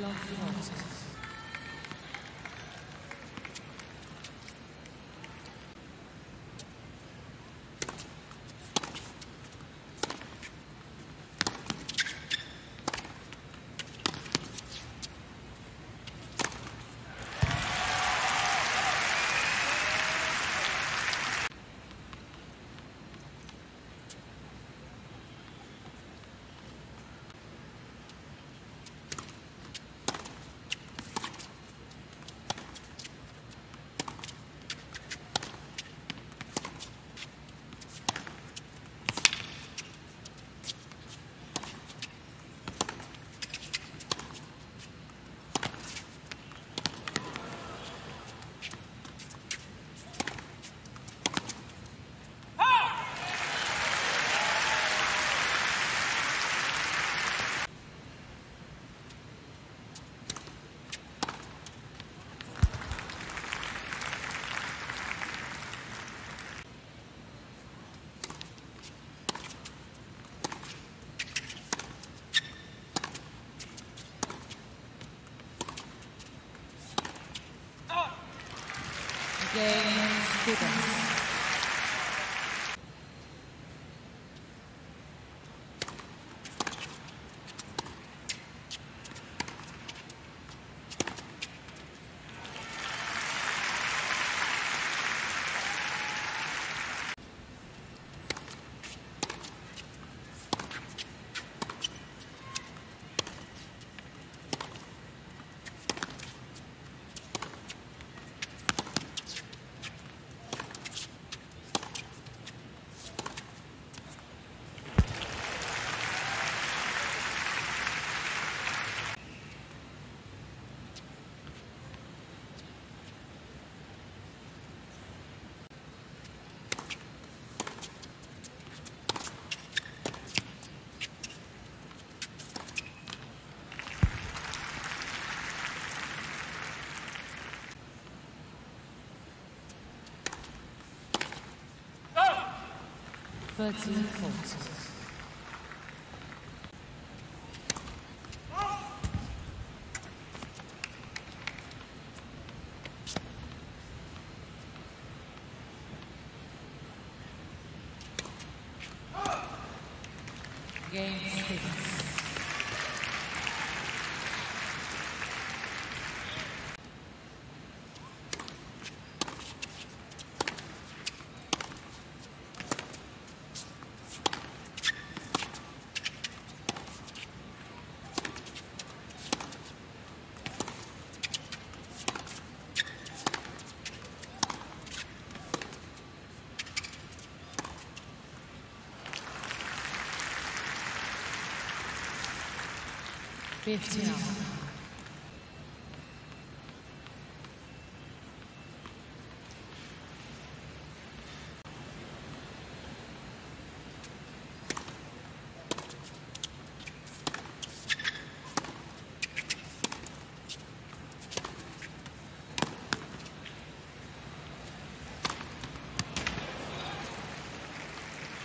Love photo. 13 points. 15.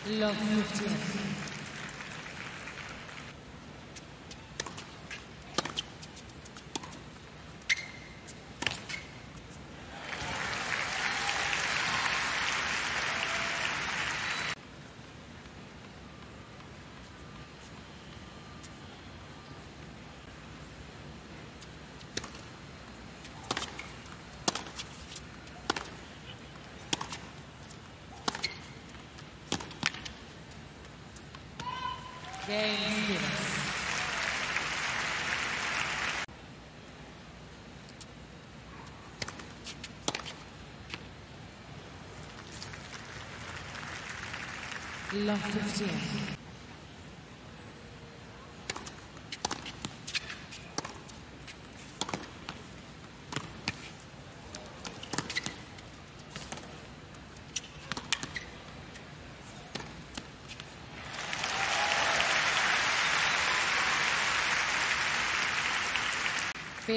Love 15. Game Stephens. Love 15.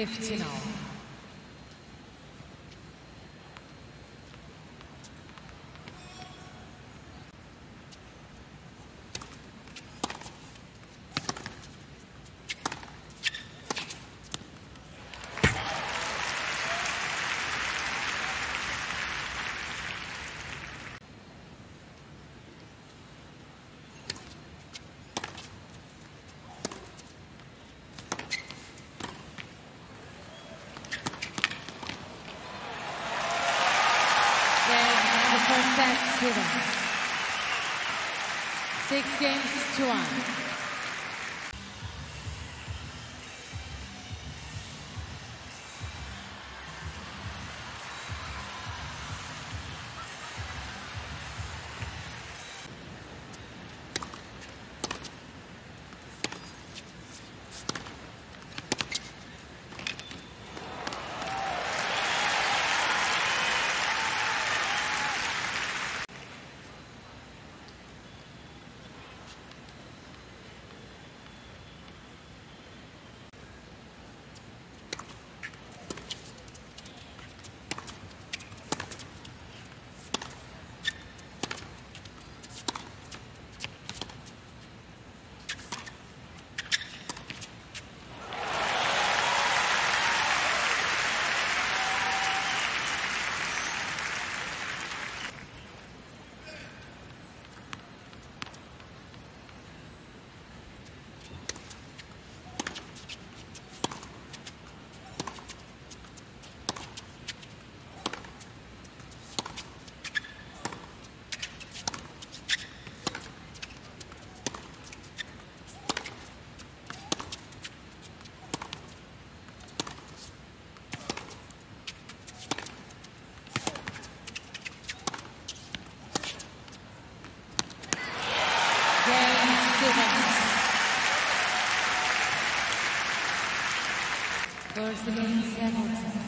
Fifteen all. first set, Stephens. Six games to one. Game Stephens. First game, second set.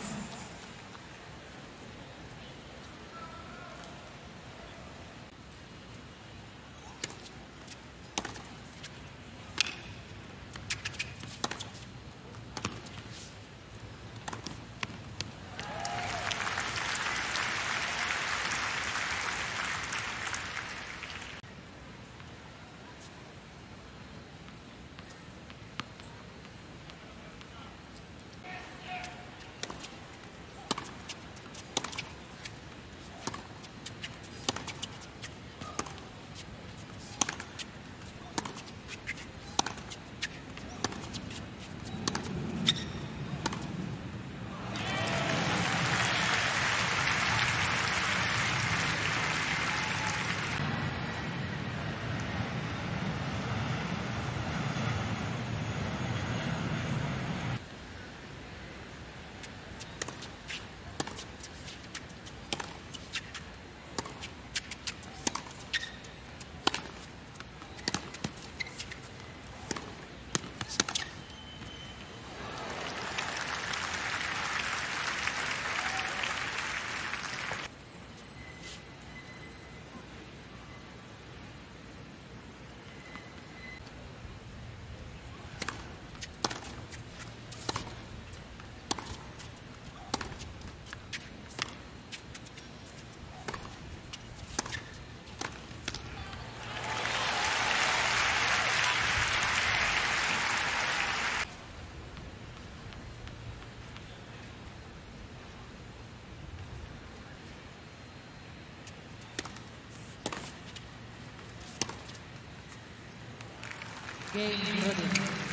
Game ready.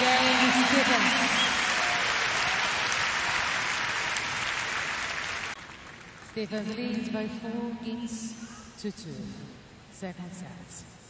Game Stephens. Stephens leads by four games to two. Second set.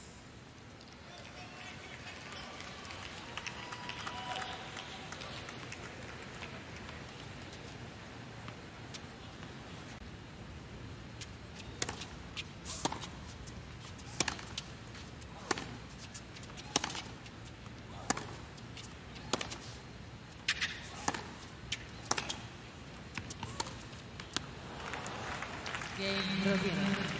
Game Robin.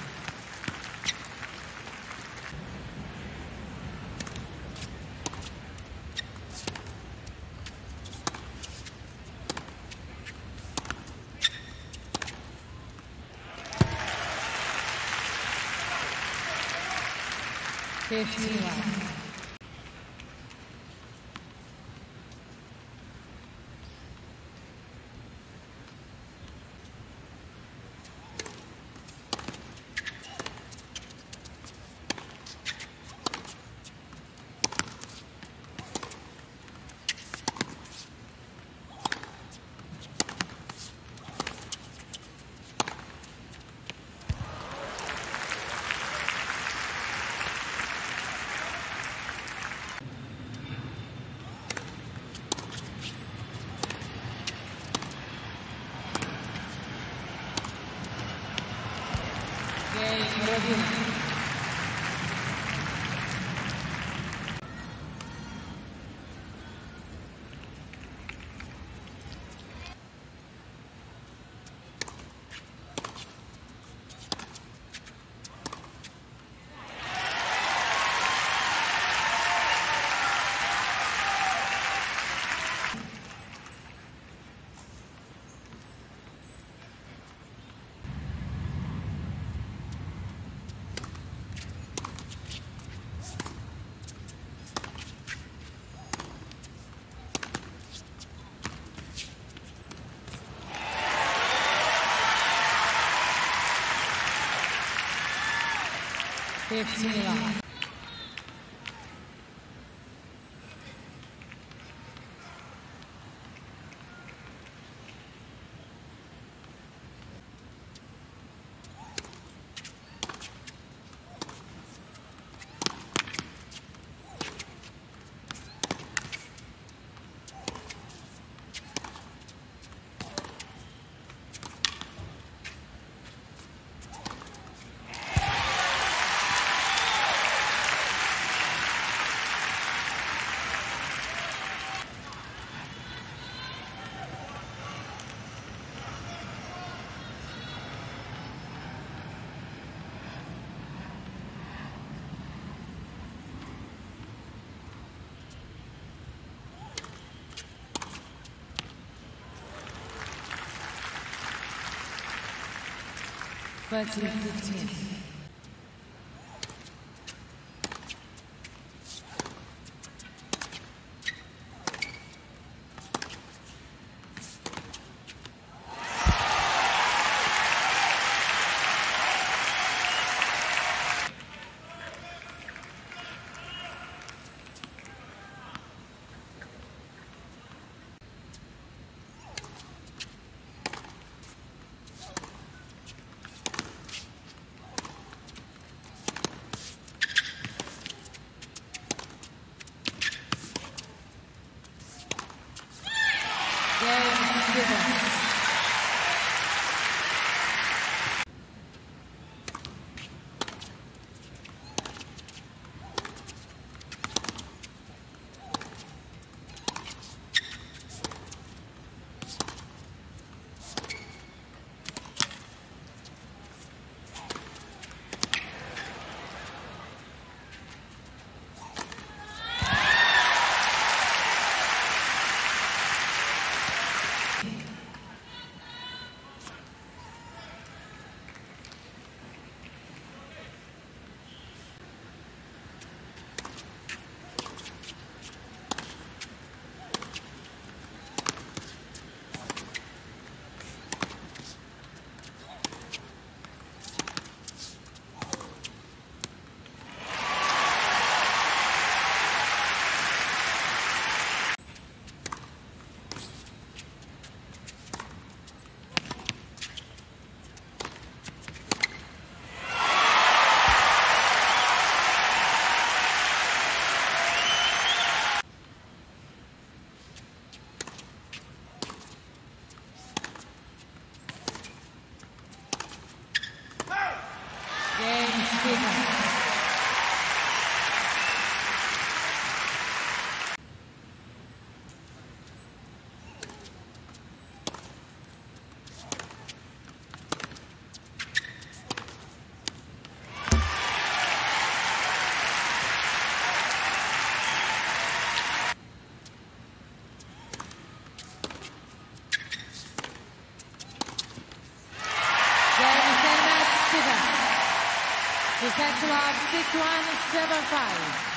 Fifteen left. Game 太近了。我自己。6175.